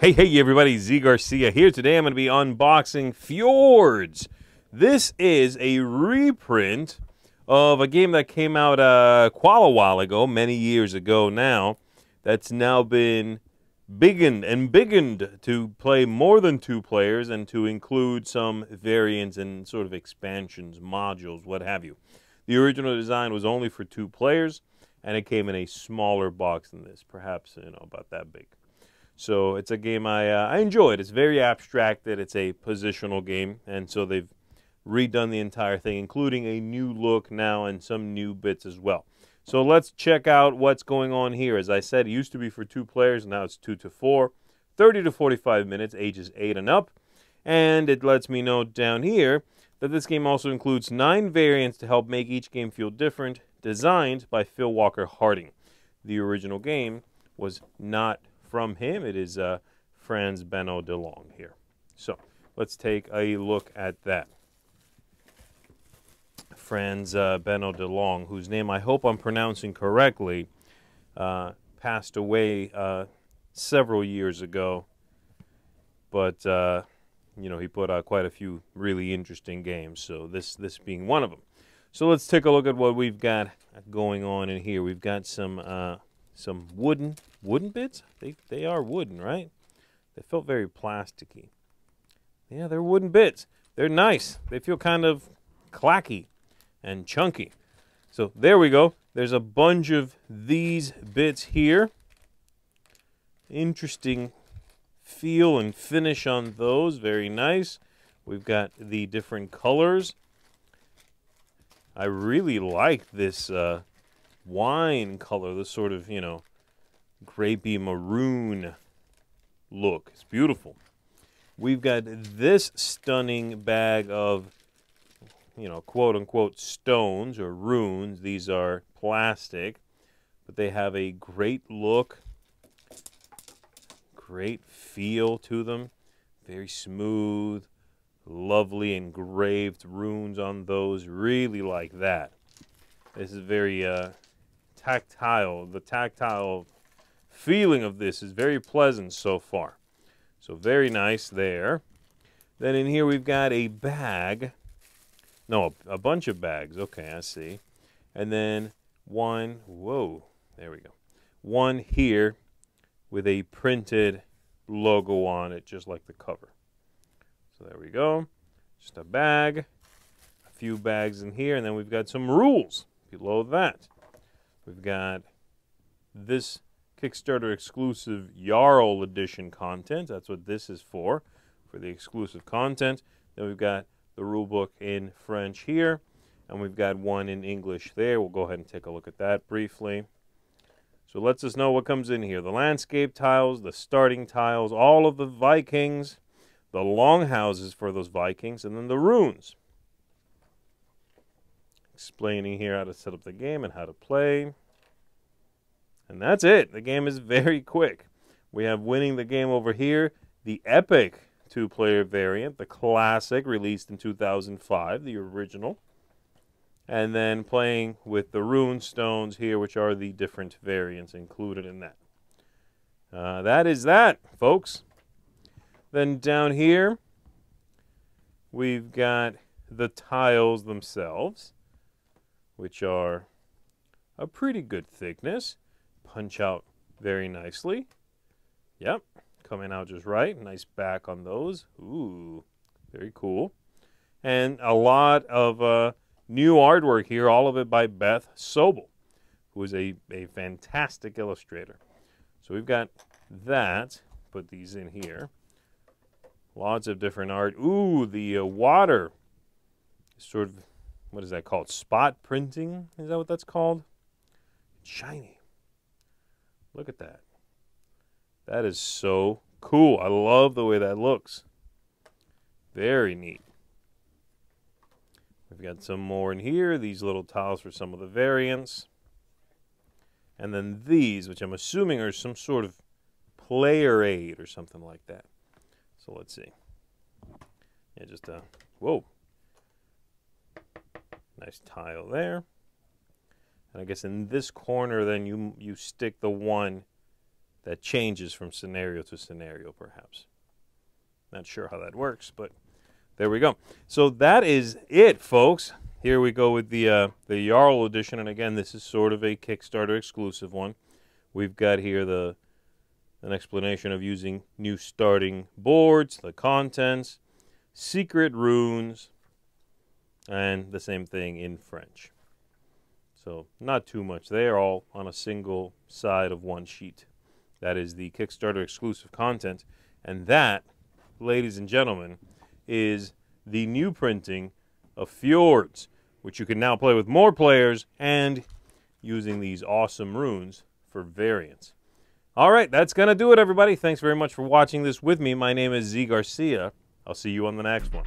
Hey, hey, everybody, Z Garcia here. Today I'm going to be unboxing Fjords. This is a reprint of a game that came out uh, quite a while ago, many years ago now, that's now been biggened and biggened to play more than two players and to include some variants and sort of expansions, modules, what have you. The original design was only for two players, and it came in a smaller box than this, perhaps you know about that big. So it's a game I uh, I enjoyed. It's very abstracted. It's a positional game, and so they've redone the entire thing, including a new look now and some new bits as well. So let's check out what's going on here. As I said, it used to be for two players, now it's two to four, 30 to 45 minutes, ages eight and up. And it lets me know down here that this game also includes nine variants to help make each game feel different, designed by Phil Walker Harding. The original game was not from him. It is uh, Franz Benno Delonge here. So let's take a look at that. Franz uh, Benno Delonge, whose name I hope I'm pronouncing correctly, uh, passed away uh, several years ago. But uh, you know he put out quite a few really interesting games. So this this being one of them. So let's take a look at what we've got going on in here. We've got some uh, some wooden wooden bits. They they are wooden, right? They felt very plasticky. Yeah, they're wooden bits. They're nice. They feel kind of clacky and chunky. So there we go. There's a bunch of these bits here. Interesting feel and finish on those. Very nice. We've got the different colors. I really like this uh, wine color, this sort of, you know, grapey maroon look. It's beautiful. We've got this stunning bag of, you know, quote unquote stones or runes. These are plastic, but they have a great look, great feel to them. Very smooth, lovely engraved runes on those. Really like that. This is very uh, tactile. The tactile feeling of this is very pleasant so far. So very nice there. Then in here we've got a bag. No, a, a bunch of bags. Okay, I see. And then one, whoa, there we go. One here with a printed logo on it, just like the cover. So there we go. Just a bag, a few bags in here, and then we've got some rules below that. We've got this Kickstarter exclusive Jarl edition content. That's what this is for, for the exclusive content. Then we've got the rule book in French here, and we've got one in English there. We'll go ahead and take a look at that briefly. So it lets us know what comes in here. The landscape tiles, the starting tiles, all of the Vikings, the longhouses for those Vikings, and then the runes. Explaining here how to set up the game and how to play. And that's it. The game is very quick. We have winning the game over here, the epic two player variant, the classic released in 2005, the original. And then playing with the rune stones here, which are the different variants included in that. Uh, that is that, folks. Then down here, we've got the tiles themselves, which are a pretty good thickness punch out very nicely. Yep, coming out just right. Nice back on those. Ooh, very cool. And a lot of uh, new artwork here, all of it by Beth Sobel, who is a, a fantastic illustrator. So we've got that. Put these in here. Lots of different art. Ooh, the uh, water. Sort of, what is that called? Spot printing? Is that what that's called? Shiny. Look at that. That is so cool. I love the way that looks. Very neat. We've got some more in here. These little tiles for some of the variants. And then these, which I'm assuming are some sort of player aid or something like that. So let's see. Yeah, just a, whoa. Nice tile there. And I guess in this corner, then you you stick the one that changes from scenario to scenario, perhaps. Not sure how that works, but there we go. So that is it, folks. Here we go with the uh, the Jarl edition, and again, this is sort of a Kickstarter exclusive one. We've got here the an explanation of using new starting boards, the contents, secret runes, and the same thing in French. So not too much. They are all on a single side of one sheet. That is the Kickstarter exclusive content, and that, ladies and gentlemen, is the new printing of Fjords, which you can now play with more players and using these awesome runes for variants. All right, that's going to do it, everybody. Thanks very much for watching this with me. My name is Z Garcia. I'll see you on the next one.